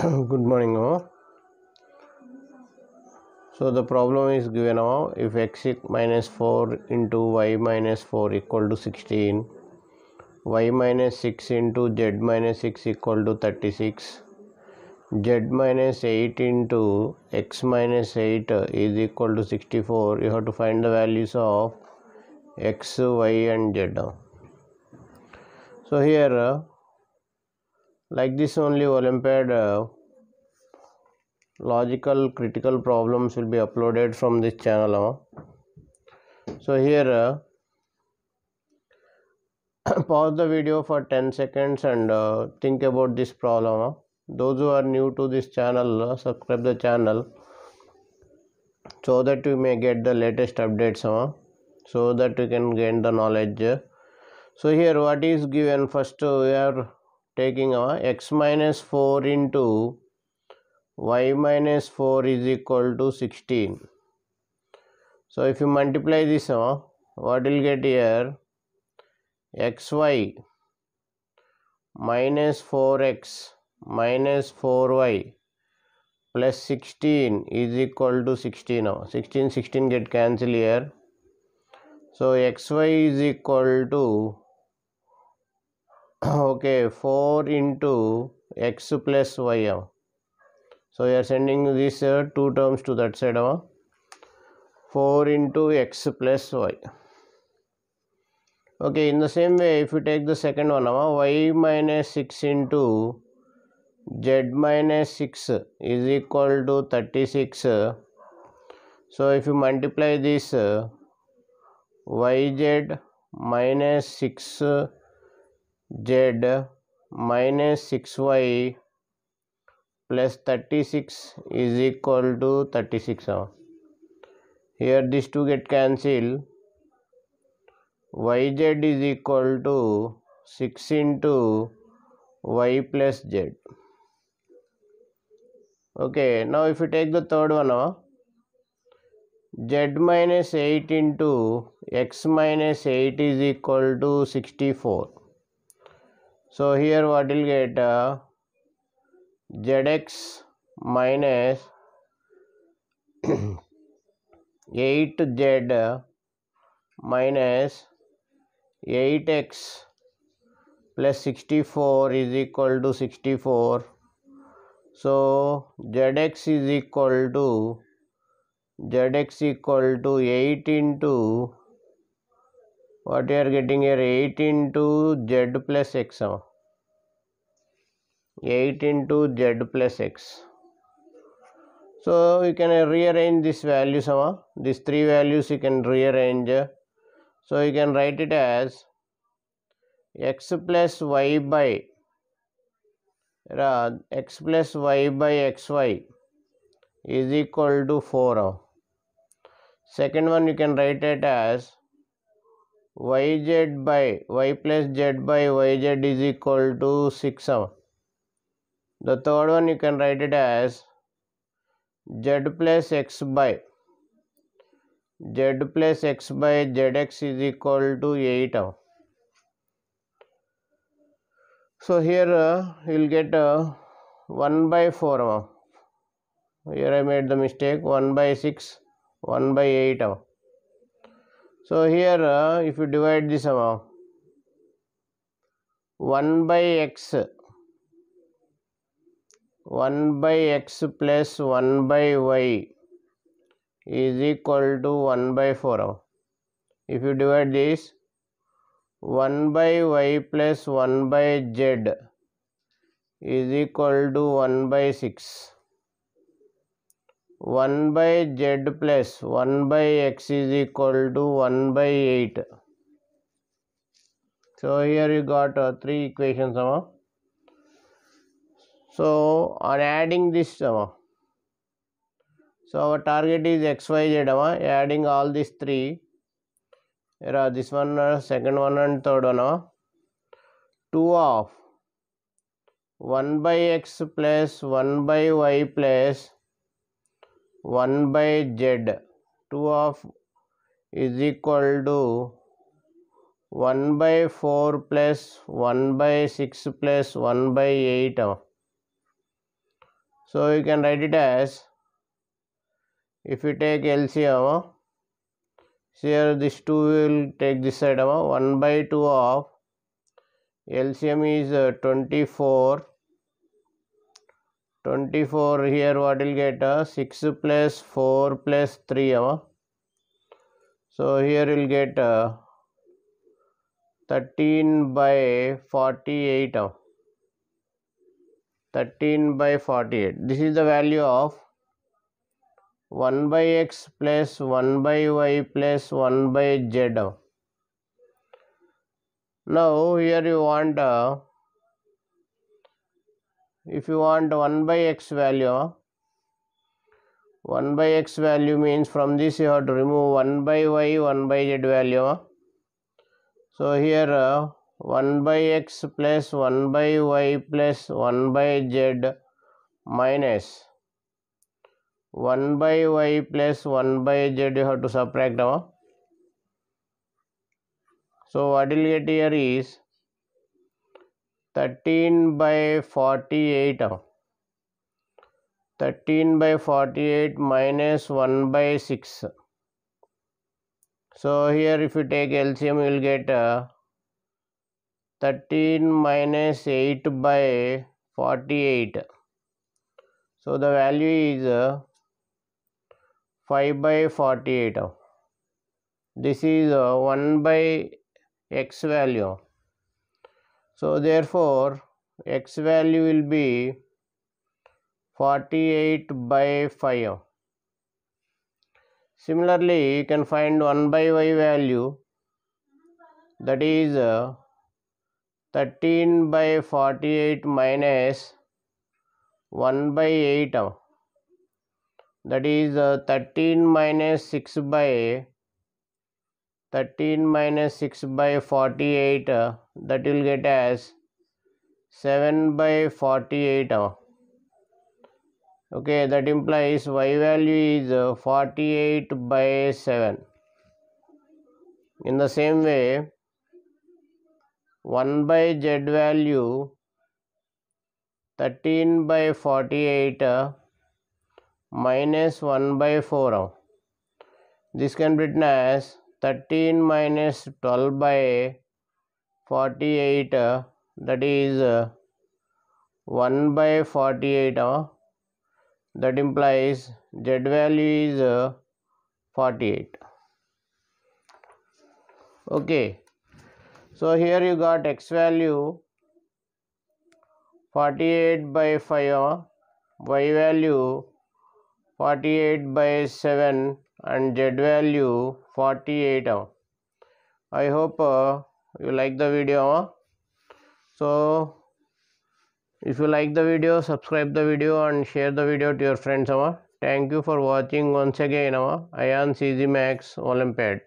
good morning all. so the problem is given now. If x minus 4 into y minus 4 equal to 16 y minus 6 into z minus 6 equal to 36 z minus 8 into x minus 8 is equal to 64 you have to find the values of x y and z. So here uh, like this only olympiad uh, logical critical problems will be uploaded from this channel uh. so here uh, pause the video for 10 seconds and uh, think about this problem uh. those who are new to this channel uh, subscribe the channel so that you may get the latest updates uh, so that you can gain the knowledge so here what is given first we are taking uh, x minus 4 into y minus 4 is equal to 16 so if you multiply this uh, what will get here? Xy minus 4x minus 4y plus 16 is equal to 16 now 16 16 get cancel here. So xy is equal to okay 4 into x plus y so we are sending these uh, two terms to that side uh. 4 into x plus y okay in the same way if you take the second one uh, y minus 6 into z minus 6 is equal to 36 uh, so if you multiply this uh, yz minus 6 uh, z minus 6y plus 36 is equal to 36. Here these two get cancelled. yz is equal to 6 into y plus z. Okay, now if you take the third one, uh, z minus 8 into x minus 8 is equal to 64 so here what will get uh, zx minus 8z minus 8x plus 64 is equal to 64 so zx is equal to zx equal to 8 into what you are getting here 8 into z plus x uh, 8 into z plus x. So you can rearrange this values uh, these three values you can rearrange. So you can write it as x plus y by x plus y by xy is equal to 4 uh. second one you can write it as yz by y plus z by yz is equal to 6 7. The third one you can write it as z plus x by z plus x by zx is equal to 8 7. So here uh, you will get uh, 1 by 4 uh. here I made the mistake 1 by 6 1 by 8 uh. So here uh, if you divide this amount 1 by x 1 by x plus 1 by y is equal to 1 by 4. If you divide this 1 by y plus 1 by z is equal to 1 by 6. 1 by z plus 1 by x is equal to 1 by 8. So here you got uh, three equations. Uh. So on adding this, uh, so our target is x, y, z. Uh, adding all these three. Here are this one, uh, second one, and third one. Uh, 2 of 1 by x plus 1 by y plus 1 by z 2 of is equal to 1 by 4 plus 1 by 6 plus 1 by 8 uh. so you can write it as if you take LCM here this 2 will take this side 1 by 2 of LCM is uh, 24 24 here what will get uh, 6 plus 4 plus 3 uh, so here we'll get uh, 13 by 48 uh, 13 by 48 this is the value of 1 by x plus 1 by y plus 1 by z now here you want uh, if you want 1 by x value 1 by x value means from this you have to remove 1 by y 1 by z value. So here uh, 1 by x plus 1 by y plus 1 by z minus 1 by y plus 1 by z you have to subtract uh, so what will get here is 13 by 48. 13 by 48 minus 1 by 6. So here if you take LCM you will get uh, 13 minus 8 by 48. So the value is uh, 5 by 48. This is uh, 1 by x value so therefore x value will be 48 by 5 similarly you can find 1 by y value. That is uh, 13 by 48 minus 1 by 8 that is uh, 13 minus 6 by 13 minus 6 by 48 uh, that will get as 7 by 48 uh. okay that implies y value is uh, 48 by 7 in the same way 1 by z value 13 by 48 uh, minus 1 by 4 uh. this can be written as 13 minus 12 by 48 uh, that is uh, 1 by 48 uh, that implies z value is uh, 48 okay. So here you got x value 48 by 5 uh, y value 48 by 7 and z value 48 i hope uh, you like the video so if you like the video subscribe the video and share the video to your friends thank you for watching once again Ayaan's easy maths olympiad